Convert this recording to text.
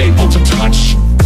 unable to touch.